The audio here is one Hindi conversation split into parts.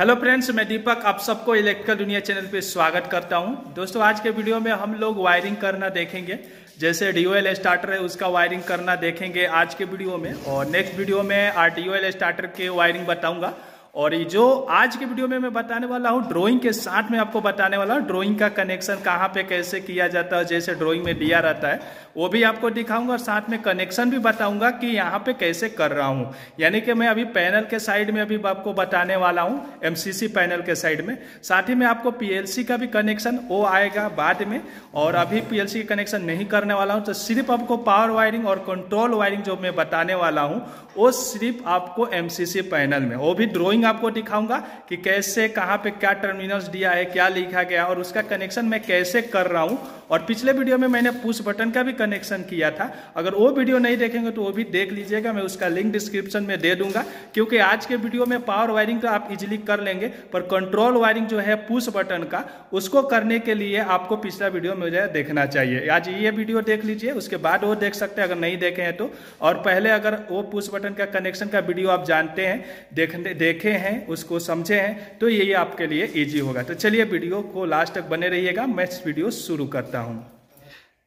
हेलो फ्रेंड्स मैं दीपक आप सबको इलेक्ट्रिकल दुनिया चैनल पे स्वागत करता हूँ। दोस्तों, आज के वीडियो में हम लोग वायरिंग करना देखेंगे। जैसे डीओएल स्टार्टर है, उसका वायरिंग करना देखेंगे आज के वीडियो में। और नेक्स्ट वीडियो में आर स्टार्टर के वायरिंग बताऊँगा। और ये जो आज के वीडियो में मैं बताने वाला हूँ ड्राइंग के साथ में आपको बताने वाला हूँ ड्राइंग का कनेक्शन कहाँ पे कैसे किया जाता है, जैसे ड्राइंग में दिया रहता है, वो भी आपको दिखाऊँगा और साथ में कनेक्शन भी बताऊँगा कि यहाँ पे कैसे कर रहा हूँ। यानी कि मैं अभी पैनल के साइड में अभी आपको बताने वाला हूँ एमसीसी पैनल के साइड में। साथ ही में आपको पीएलसी का भी कनेक्शन वो आएगा बाद में। और अभी पीएलसी का कनेक्शन नहीं करने वाला हूँ तो सिर्फ़ आपको पावर वायरिंग और कंट्रोल वायरिंग जो मैं बताने वाला हूँ, वो सिर्फ़ आपको एमसीसी पैनल में, वो भी ड्रॉइंग आपको दिखाऊँगा कि कैसे, कहाँ पे क्या टर्मिनल्स दिया है, क्या लिखा गया और उसका कनेक्शन मैं कैसे कर रहा हूँ। और पिछले वीडियो में मैंने पुश बटन का भी कनेक्शन किया था। अगर वो वीडियो नहीं देखेंगे तो वो भी देख लीजिएगा, मैं उसका लिंक डिस्क्रिप्शन में दे दूँगा। क्योंकि आज के वीडियो में पावर वायरिंग तो आप इजिली कर लेंगे, पर कंट्रोल वायरिंग जो है पुश बटन का, उसको करने के लिए आपको पिछला वीडियो मुझे देखना चाहिए। आज ये वीडियो देख लीजिए, उसके बाद वो देख सकते हैं, अगर नहीं देखे हैं तो। और पहले अगर वो पुश बटन का कनेक्शन का वीडियो आप जानते हैं, देखने, देखे हैं, उसको समझे हैं तो ये आपके लिए ईजी होगा। तो चलिए वीडियो को लास्ट तक बने रहिएगा, मैं वीडियो शुरू करता हूँ।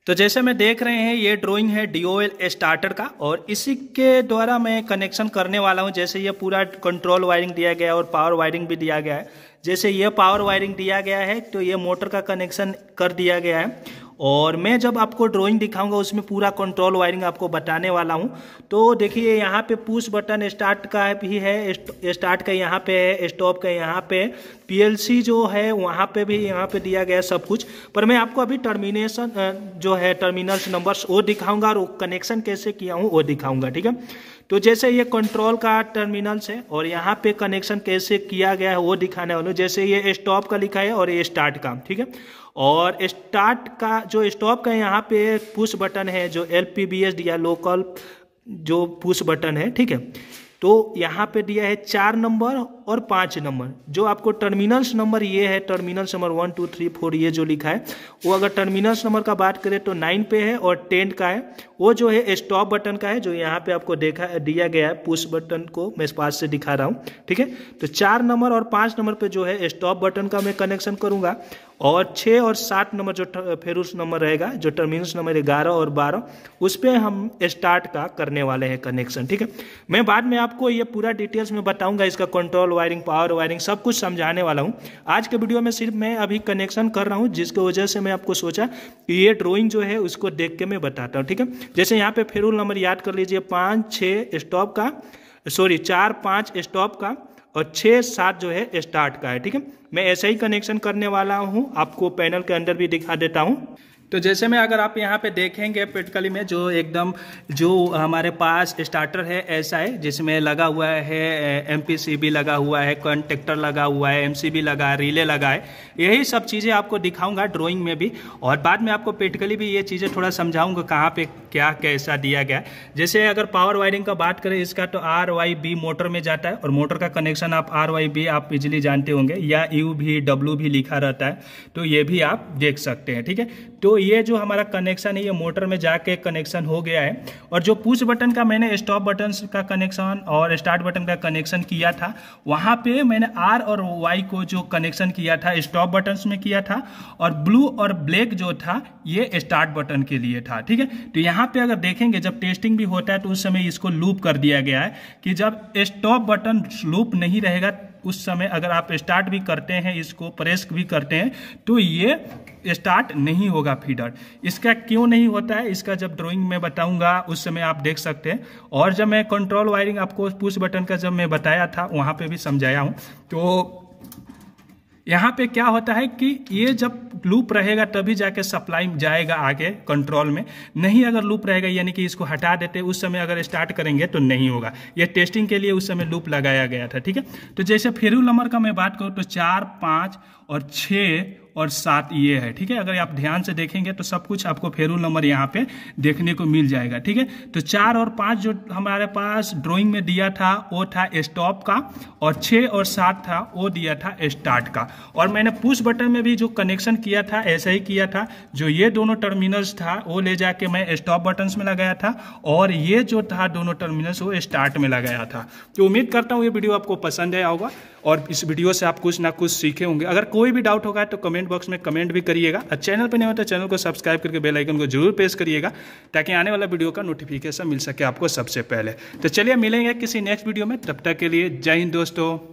तो जैसे मैं देख रहे हैं, ये ड्राइंग है डीओएल स्टार्टर का, और इसी के द्वारा मैं कनेक्शन करने वाला हूँ। जैसे ये पूरा कंट्रोल वायरिंग दिया गया है और पावर वायरिंग भी दिया गया है। जैसे ये पावर वायरिंग दिया गया है तो ये मोटर का कनेक्शन कर दिया गया है। और मैं जब आपको ड्राइंग दिखाऊँगा, उसमें पूरा कंट्रोल वायरिंग आपको बताने वाला हूँ। तो देखिए, यहाँ पे पुश बटन स्टार्ट का भी है स्टार्ट का यहाँ पे है स्टॉप का यहाँ पे पीएलसी जो है, वहाँ पे भी यहाँ पे दिया गया सब कुछ। पर मैं आपको अभी टर्मिनेशन जो है टर्मिनल्स नंबर्स वो दिखाऊँगा और कनेक्शन कैसे किया हूँ, वो दिखाऊँगा, ठीक है? तो जैसे ये कंट्रोल का टर्मिनल्स है और यहाँ पे कनेक्शन कैसे किया गया है, वो दिखाने वाला जैसे ये स्टॉप का लिखा है और ये स्टार्ट का, ठीक है? और स्टार्ट का जो स्टॉप का यहाँ पे पुश बटन है, जो एल पी बी एस दिया लोकल जो पुश बटन है, ठीक है? तो यहाँ पे दिया है चार नंबर और पाँच नंबर। जो आपको टर्मिनल्स नंबर ये है terminals number one two three four ये जो लिखा है, वो अगर टर्मिनल्स नंबर का बात करें तो नाइन पे है और टेन का है। वो जो है स्टॉप बटन का है, जो यहाँ पे आपको देखा, दिया गया है पुश बटन को मैं पास से दिखा रहा हूँ, ठीक है? तो चार नंबर और पाँच नंबर पे जो है स्टॉप बटन का मैं कनेक्शन करूँगा और छः और सात नंबर जो फिर उस नंबर रहेगा, जो टर्मिनल्स नंबर ग्यारह और बारह, उस पर हम स्टार्ट का करने वाले हैं कनेक्शन ठीक है? मैं बाद में आपको ये पूरा डिटेल्स में बताऊँगा, इसका कंट्रोल वायरिंग पावर वायरिंग सब कुछ समझाने वाला हूँ। आज के वीडियो में सिर्फ़ मैं अभी कनेक्शन कर रहा हूँ, जिसकी वजह से मैं आपको सोचा कि ये ड्रॉइंग जो है, उसको देख के मैं बताता हूँ, ठीक है? जैसे यहाँ पे फेरुल नंबर याद कर लीजिए, पाँच छः स्टॉप का सॉरी चार, पाँच स्टॉप का और छः सात जो है स्टार्ट का है, ठीक है? मैं ऐसे ही कनेक्शन करने वाला हूँ, आपको पैनल के अंदर भी दिखा देता हूँ। तो जैसे में अगर आप यहाँ पे देखेंगे पेटकली में जो एकदम जो हमारे पास स्टार्टर है ऐसा है जिसमें लगा हुआ है एम पी लगा हुआ है कंटेक्टर लगा हुआ है एमसीबी लगा है रिले लगा है, यही सब चीज़ें आपको दिखाऊँगा ड्राइंग में भी। और बाद में आपको पेटकली भी ये चीज़ें थोड़ा समझाऊँगा कहाँ पे क्या कैसा दिया गया। जैसे अगर पावर वायरिंग का बात करें, इसका तो आर वाई बी मोटर में जाता है और मोटर का कनेक्शन आप आर वाई बी आप इजिली जानते होंगे, या यू भी डब्ल्यू भी लिखा रहता है तो ये भी आप देख सकते हैं, ठीक है? तो ये जो हमारा कनेक्शन है, ये मोटर में जाके कनेक्शन हो गया है। और जो पुश बटन का मैंने स्टॉप बटन का कनेक्शन और स्टार्ट बटन का कनेक्शन किया था, वहाँ पे मैंने आर और वाई को जो कनेक्शन किया था स्टॉप बटन में किया था और ब्लू और ब्लैक जो था, ये स्टार्ट बटन के लिए था, ठीक है? तो यहाँ पे अगर देखेंगे, जब टेस्टिंग भी होता है तो उस समय इसको लूप कर दिया गया है कि जब स्टॉप बटन लूप नहीं रहेगा उस समय अगर आप स्टार्ट भी करते हैं, इसको प्रेस भी करते हैं तो ये स्टार्ट नहीं होगा फीडर इसका क्यों नहीं होता है? इसका जब ड्राइंग में बताऊँगा, उस समय आप देख सकते हैं। और जब मैं कंट्रोल वायरिंग आपको पुश बटन का जब मैं बताया था, वहाँ पे भी समझाया हूँ। तो यहाँ पे क्या होता है कि ये जब लूप रहेगा तभी जाके सप्लाई जाएगा आगे कंट्रोल में। नहीं अगर लूप रहेगा, यानी कि इसको हटा देते, उस समय अगर स्टार्ट करेंगे तो नहीं होगा। ये टेस्टिंग के लिए उस समय लूप लगाया गया था, ठीक है? तो जैसे फेरू नंबर का मैं बात करूँ तो चार, पाँच और छः और सात ये है, ठीक है? अगर आप ध्यान से देखेंगे तो सब कुछ आपको फेरू नंबर यहाँ पे देखने को मिल जाएगा, ठीक है? तो चार और पाँच जो हमारे पास ड्राइंग में दिया था, वो था स्टॉप का और छः और सात था, वो दिया था स्टार्ट का। और मैंने पुश बटन में भी जो कनेक्शन किया था, ऐसा ही किया था, जो ये दोनों टर्मिनल्स था, वो ले जाके मैं स्टॉप बटन में लगाया था और ये जो था दोनों टर्मिनल्स वो स्टार्ट में लगाया था। तो उम्मीद करता हूँ ये वीडियो आपको पसंद आया होगा और इस वीडियो से आप कुछ ना कुछ सीखे होंगे। अगर कोई भी डाउट होगा तो कमेंट बॉक्स में कमेंट भी करिएगा। और चैनल पर नहीं हो तो चैनल को सब्सक्राइब करके बेल आइकन को ज़रूर प्रेस करिएगा, ताकि आने वाला वीडियो का नोटिफिकेशन मिल सके आपको सबसे पहले। तो चलिए मिलेंगे किसी नेक्स्ट वीडियो में, तब तक के लिए जय हिंद दोस्तों।